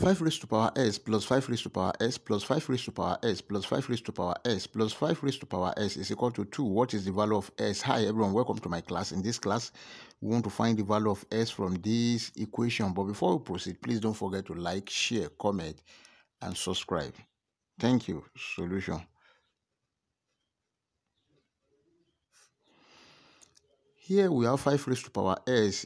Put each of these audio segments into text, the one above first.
5 raised to power s plus 5 raised to power s plus 5 raised to power s plus 5 raised to power s plus 5 raised to power s is equal to 2. What is the value of s? Hi everyone, welcome to my class. In this class, we want to find the value of s from this equation. But before we proceed, please don't forget to like, share, comment, and subscribe. Thank you. Solution. Here we have 5 raised to power s,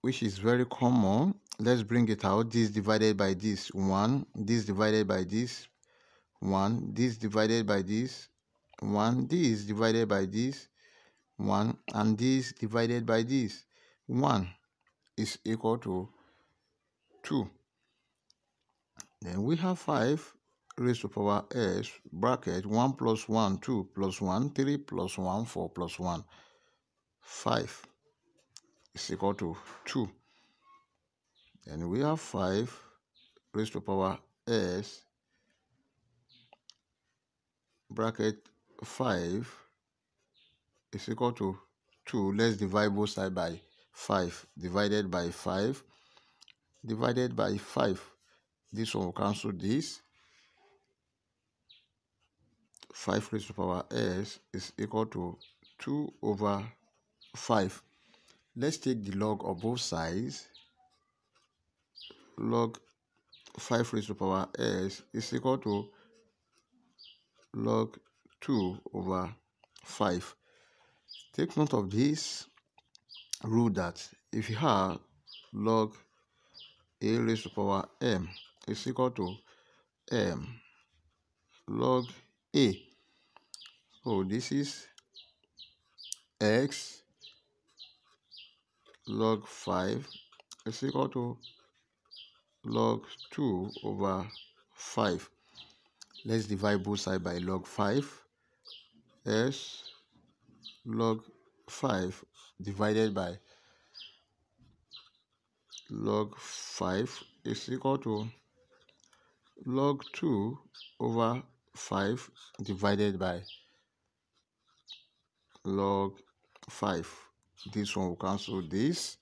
which is very common. Let's bring it out. This divided by this 1 this divided by this 1 this divided by this 1 this divided by this 1 and this divided by this 1 is equal to 2 then we have 5 raised to power s bracket 1 plus 1 2 plus 1 3 plus 1 4 plus 1 5 is equal to 2 and we have 5 raised to power s bracket 5 is equal to 2 let's divide both sides by 5 divided by 5 divided by 5 this one will cancel this. 5 raised to power s is equal to 2 over 5 let's take the log of both sides log 5 raised to power s is equal to log 2 over 5. Take note of this rule that if you have log a raised to power m is equal to m log a. So this is x log 5 is equal to log 2 over 5. Let's divide both sides by log 5. S log 5 divided by log 5 is equal to log 2 over 5 divided by log 5. This one will cancel this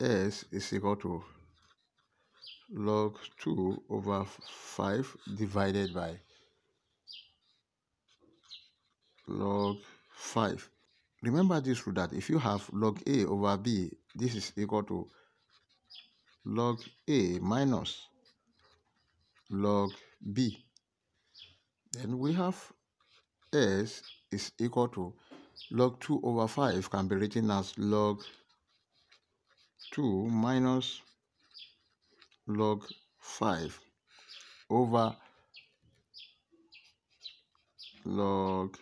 s is equal to log 2 over 5 divided by log 5. Remember this rule that if you have log a over b, this is equal to log a minus log b. Then we have s is equal to log 2 over 5 can be written as log 2 minus log 5 over log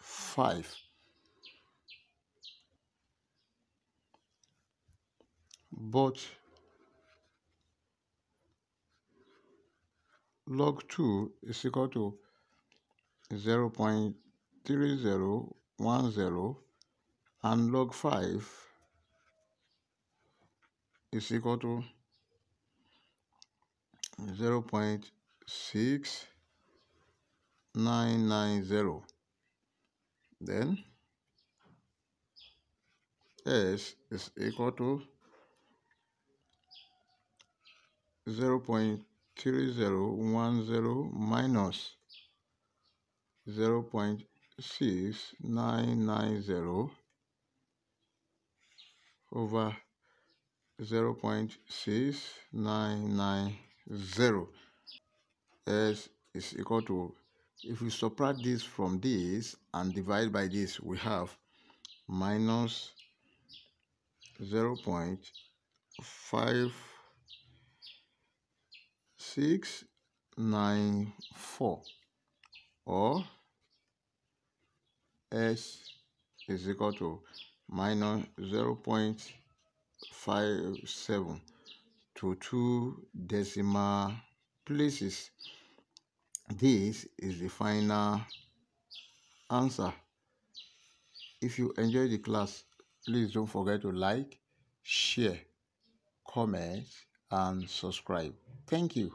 5. But log 2 is equal to 0 0.3010 and log 5 is equal to 0 0.6990 then s is equal to 0 0.3010 minus 0 0.6990 over 0 0.6990 s is equal to if we subtract this from this and divide by this we have minus 0 0.5694 or s is equal to minus 0. five to two decimal places. This is the final answer. If you enjoy the class, please don't forget to like, share, comment, and subscribe. Thank you.